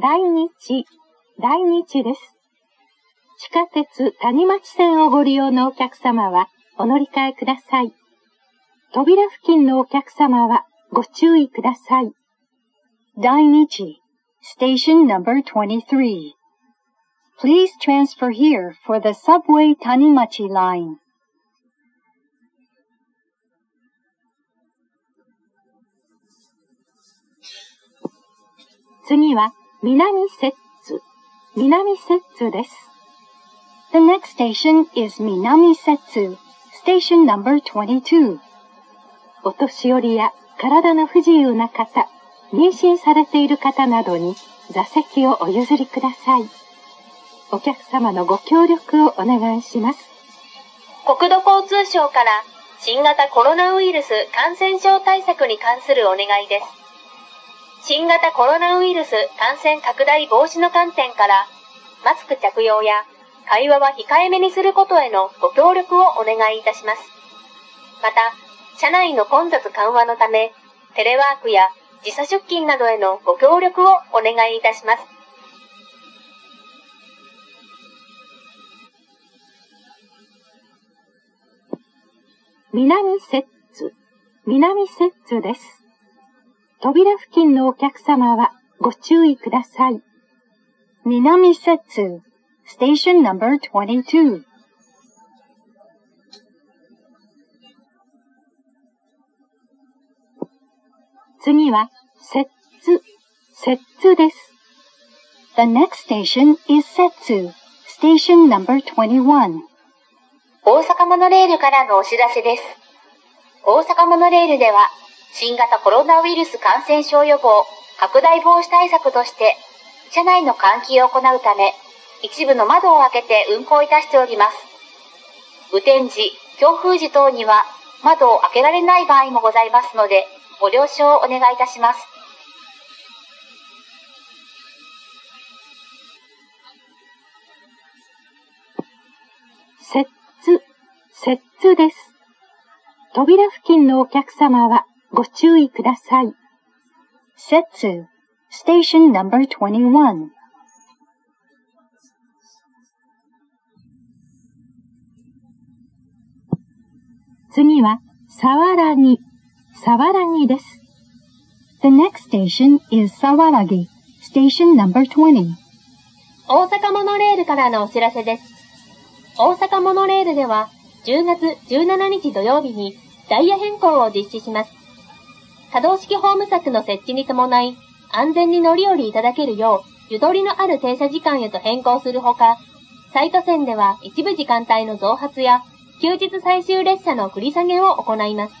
大日、大日です。地下鉄谷町線をご利用のお客様はお乗り換えください。扉付近のお客様はご注意ください。大日 Station number 23 Please transfer here for the subway Tanimachi line. 次は南摂津、南摂津です。The next station is Minamisetsu, station number 22. お年寄りや体の不自由な方、妊娠されている方などに座席をお譲りください。お客様のご協力をお願いします。国土交通省から新型コロナウイルス感染症対策に関するお願いです。新型コロナウイルス感染拡大防止の観点から、マスク着用や会話は控えめにすることへのご協力をお願いいたします。また、社内の混雑緩和のため、テレワークや時差出勤などへのご協力をお願いいたします。南摂津、南摂津です。扉付近のお客様はご注意ください。南摂津 Station number 22次は、摂津、摂津です。The next station is Setsu, station number 21. 大阪モノレールからのお知らせです。大阪モノレールでは、新型コロナウイルス感染症予防、拡大防止対策として、車内の換気を行うため、一部の窓を開けて運行いたしております。雨天時、強風時等には窓を開けられない場合もございますので、ご了承をお願いいたします。摂津、摂津です。扉付近のお客様はご注意ください。Setsu, station number 21. 次は、さわらぎ、さわらぎです。The next station is Sawaragi, station number 20. 大阪モノレールからのお知らせです。大阪モノレールでは、10月17日土曜日にダイヤ変更を実施します。可動式ホーム柵の設置に伴い、安全に乗り降りいただけるよう、ゆとりのある停車時間へと変更するほか、サイト線では一部時間帯の増発や、休日最終列車の繰り下げを行います。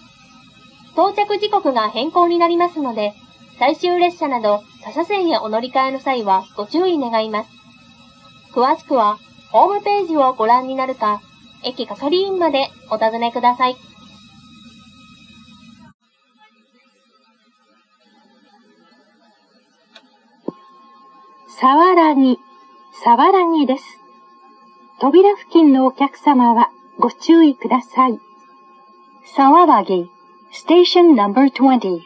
到着時刻が変更になりますので、最終列車など他車線へお乗り換えの際はご注意願います。詳しくは、ホームページをご覧になるか、駅係員までお尋ねください。さわらぎ、さわらぎです。扉付近のお客様はご注意ください。さわらぎ、station number 20.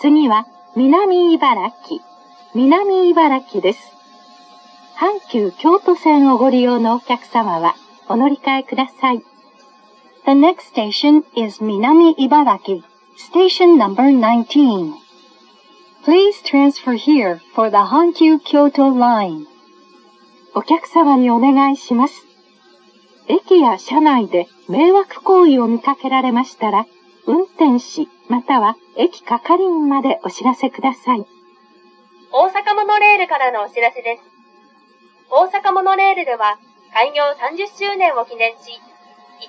次は南茨城、南茨城です。阪急京都線をご利用のお客様はお乗り換えください。The next station is Minami Ibaraki, station number 19. Please transfer here for the Hankyu Kyoto line. お客様にお願いします。駅や車内で迷惑行為を見かけられましたら、運転士または駅係員までお知らせください。大阪モノレールからのお知らせです。大阪モノレールでは開業30周年を記念し、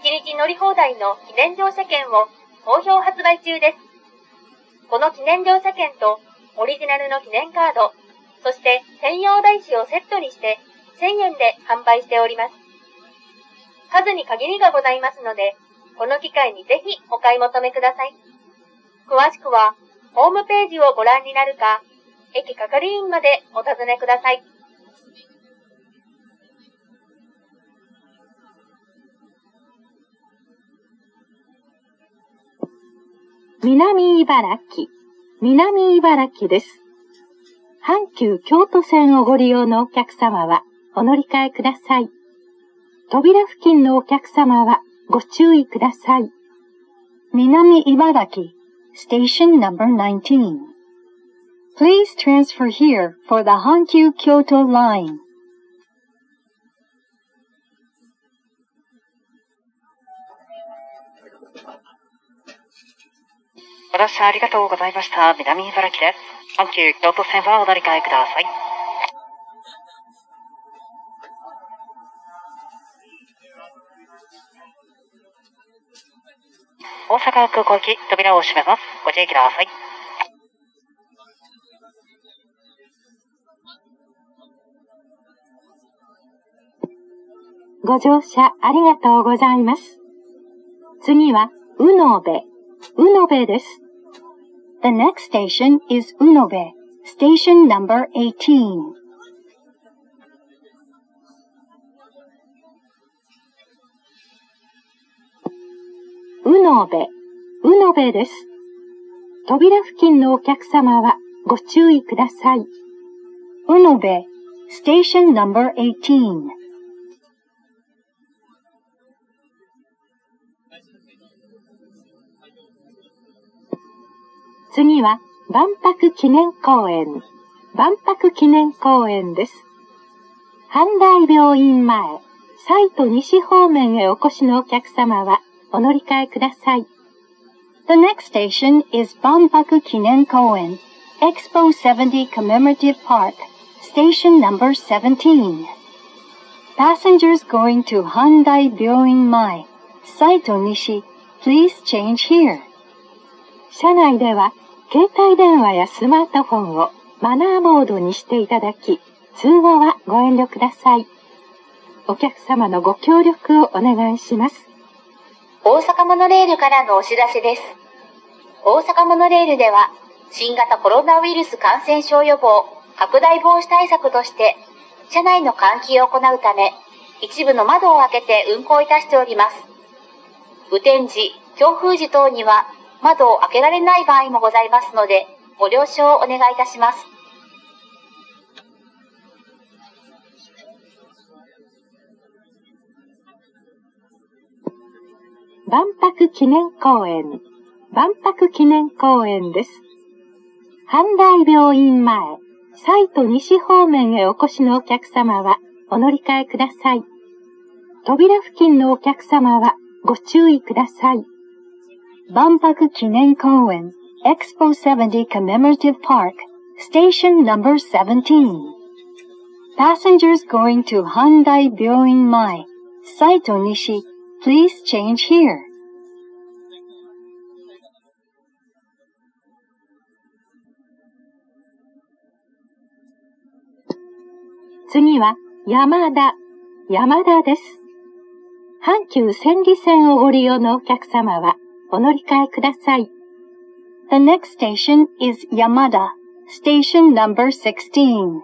日乗り放題の記念乗車券を好評発売中です。この記念乗車券とオリジナルの記念カード、そして専用台紙をセットにして1000円で販売しております。数に限りがございますので、この機会にぜひお買い求めください。詳しくは、ホームページをご覧になるか、駅係員までお尋ねください。南茨城、南茨城です。阪急京都線をご利用のお客様はお乗り換えください。扉付近のお客様はご注意ください。南茨城、station number 19。Please transfer here for the 阪急京都 line. ご乗車ありがとうございました。南茨城です。阪急京都線はお乗り換えください。大阪空港行き、扉を閉めます。ご注意ください。ご乗車ありがとうございます。次は、うのべ、うのべです。The next station is Unobe, station number 18. うのべ、うのべです。扉付近のお客様はご注意ください。Unobe, station number 18. 次は、万博記念公園、万博記念公園です。阪大病院前、サイト西方面へお越しのお客様はお乗り換えください。The next station is Banpaku Kinen Koen, Expo 70 Commemorative Park, station number 17. Passengers going to Handai Byoin Mai, Saito Nishi, please change here. 車内では、携帯電話やスマートフォンをマナーモードにしていただき、通話はご遠慮ください。お客様のご協力をお願いします。大阪モノレールからのお知らせです。大阪モノレールでは、新型コロナウイルス感染症予防、拡大防止対策として、車内の換気を行うため、一部の窓を開けて運行いたしております。雨天時、強風時等には、窓を開けられない場合もございますので、ご了承をお願いいたします。万博記念公園、万博記念公園です。阪大病院前、サイト西方面へお越しのお客様はお乗り換えください。扉付近のお客様はご注意ください。Banpaku Kinen Koen, Expo 70 Commemorative Park, station number 17. Passengers going to Handai Byoin Mai, Saito Nishi, please change here. 次は山田、山田です。阪急千里線をご利用のお客様は お乗り換えください。The next station is Yamada, station number 16.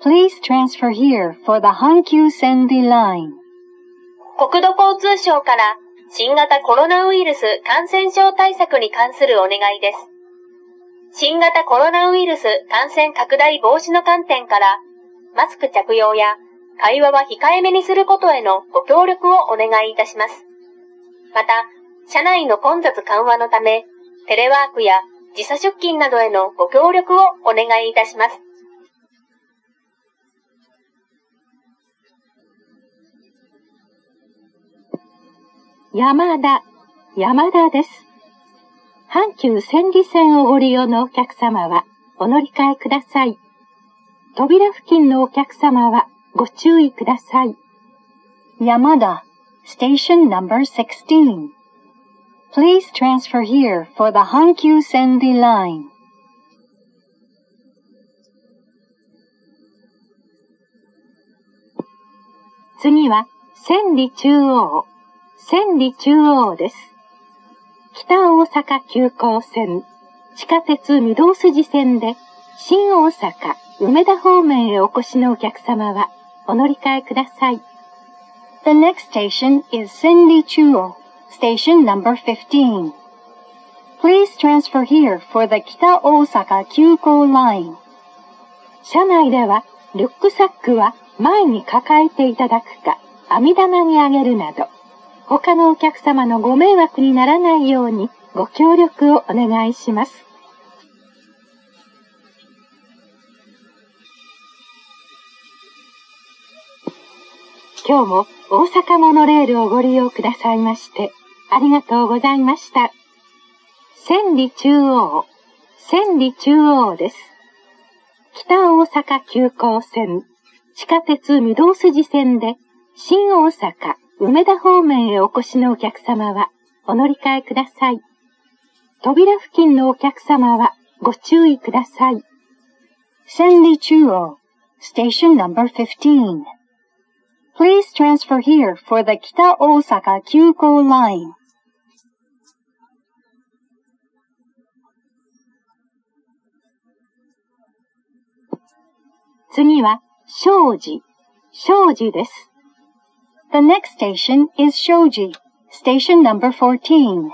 Please transfer here for the Hankyu Sendi line. 国土交通省から新型コロナウイルス感染症対策に関するお願いです。新型コロナウイルス感染拡大防止の観点から、マスク着用や会話は控えめにすることへのご協力をお願いいたします。また、車内の混雑緩和のため、テレワークや時差出勤などへのご協力をお願いいたします。山田、山田です。阪急千里線をご利用のお客様はお乗り換えください。扉付近のお客様はご注意ください。Yamada, station No.16 Please transfer here for the Hankyu Sendi line. 次は千里中央、千里中央です。北大阪急行線、地下鉄御堂筋線で新大阪、梅田方面へお越しのお客様はお乗り換えください。The next station is Sendi Chuo, station number 15. Please transfer here for the 北大阪急行 line. 車内では、リュックサックは前に抱えていただくか、網棚にあげるなど、他のお客様のご迷惑にならないようにご協力をお願いします。今日も大阪モノレールをご利用くださいまして、ありがとうございました。千里中央、千里中央です。北大阪急行線、地下鉄御堂筋線で、新大阪、梅田方面へお越しのお客様は、お乗り換えください。扉付近のお客様は、ご注意ください。千里中央、station number 15. Please transfer here for the 北大阪急行 line. 次は、庄司、庄司です。The next station is Shoji, station number 14.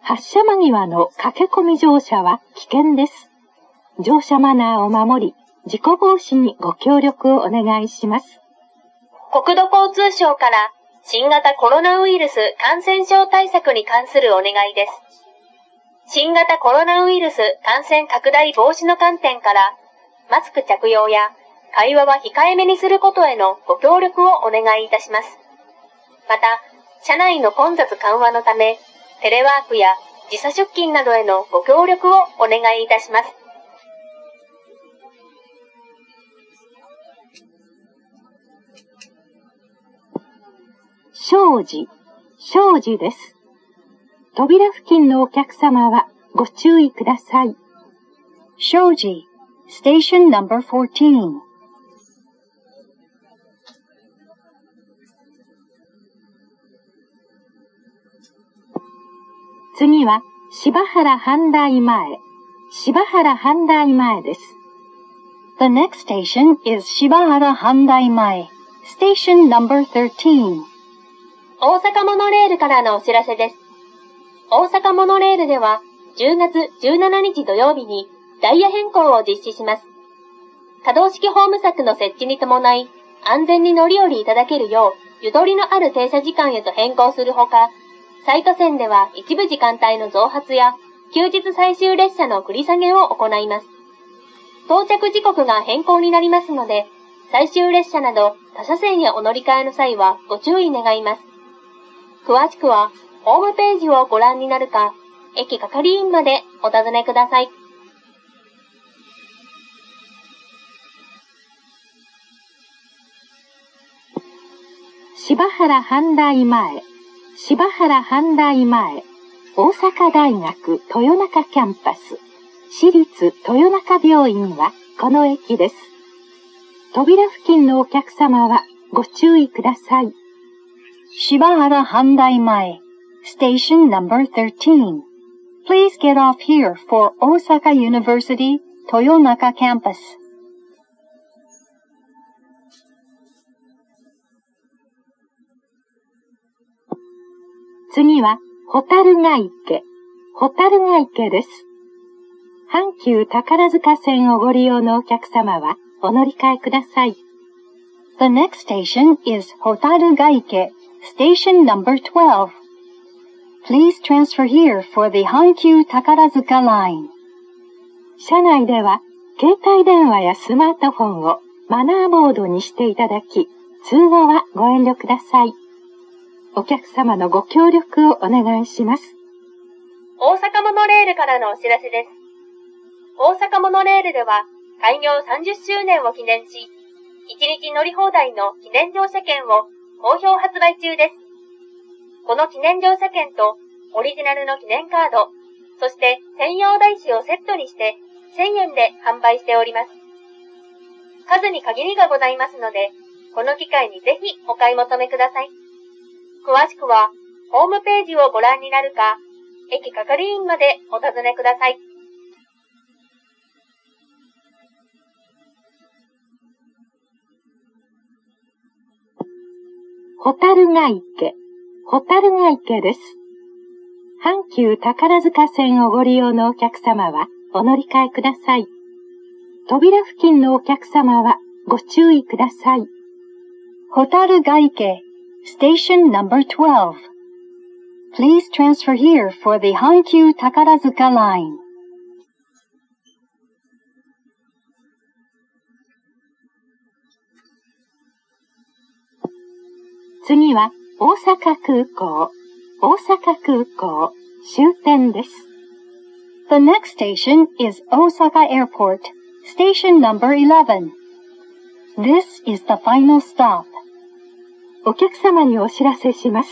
発車間際の駆け込み乗車は危険です。乗車マナーを守り、事故防止にご協力をお願いします。国土交通省から新型コロナウイルス感染症対策に関するお願いです。新型コロナウイルス感染拡大防止の観点から、マスク着用や会話は控えめにすることへのご協力をお願いいたします。また、社内の混雑緩和のため、テレワークや時差出勤などへのご協力をお願いいたします。庄司、庄司です。扉付近のお客様はご注意ください。庄司、station No.14 次は、柴原阪大前、柴原阪大前です。The next station is 柴原阪大前、station number 13. 大阪モノレールからのお知らせです。大阪モノレールでは、10月17日土曜日にダイヤ変更を実施します。可動式ホーム柵の設置に伴い、安全に乗り降りいただけるよう、ゆとりのある停車時間へと変更するほか、サイト線では一部時間帯の増発や、休日最終列車の繰り下げを行います。到着時刻が変更になりますので、最終列車など他車線へお乗り換えの際はご注意願います。詳しくは、ホームページをご覧になるか、駅係員までお尋ねください。柴原阪大前柴原阪大前、大阪大学豊中キャンパス、私立豊中病院はこの駅です。扉付近のお客様はご注意ください。柴原阪大前、station number 13. Please get off here for Osaka University Toyonaka campus. 次は、ホタルガ池、ホタルガ池です。阪急宝塚線をご利用のお客様は、お乗り換えください。The next station is Hotaru Gaike, station number 12. Please transfer here for the Hankyu Takarazuka line. 車内では、携帯電話やスマートフォンをマナーモードにしていただき、通話はご遠慮ください。お客様のご協力をお願いします。大阪モノレールからのお知らせです。大阪モノレールでは、開業30周年を記念し、1日乗り放題の記念乗車券を好評発売中です。この記念乗車券とオリジナルの記念カード、そして専用台紙をセットにして1000円で販売しております。数に限りがございますので、この機会にぜひお買い求めください。詳しくは、ホームページをご覧になるか、駅係員までお尋ねください。ホタルガ池、ホタルガ池です。阪急宝塚線をご利用のお客様はお乗り換えください。扉付近のお客様はご注意ください。ホタルガ池、ステーションナンバー12。Please transfer here for the 阪急宝塚 line. 次は大阪空港、大阪空港終点です。The next station is Osaka Airport, station number 11. This is the final stop. お客様にお知らせします。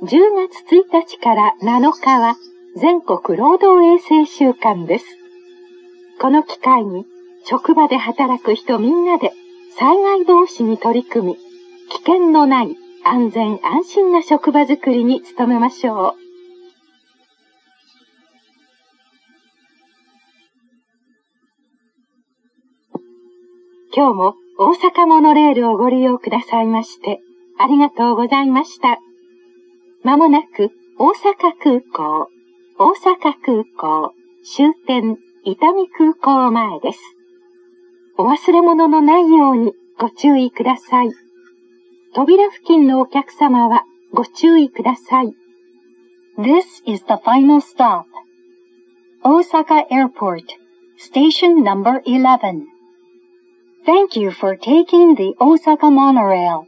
10月1日から7日は全国労働衛生週間です。この機会に職場で働く人みんなで災害防止に取り組み、危険のない安全安心な職場づくりに努めましょう。今日も大阪モノレールをご利用くださいまして、ありがとうございました。まもなく大阪空港、大阪空港、終点伊丹空港前です。お忘れ物のないようにご注意ください。扉付近のお客様はご注意ください。This is the final stop. Osaka Airport, station number 11. Thank you for taking the Osaka monorail.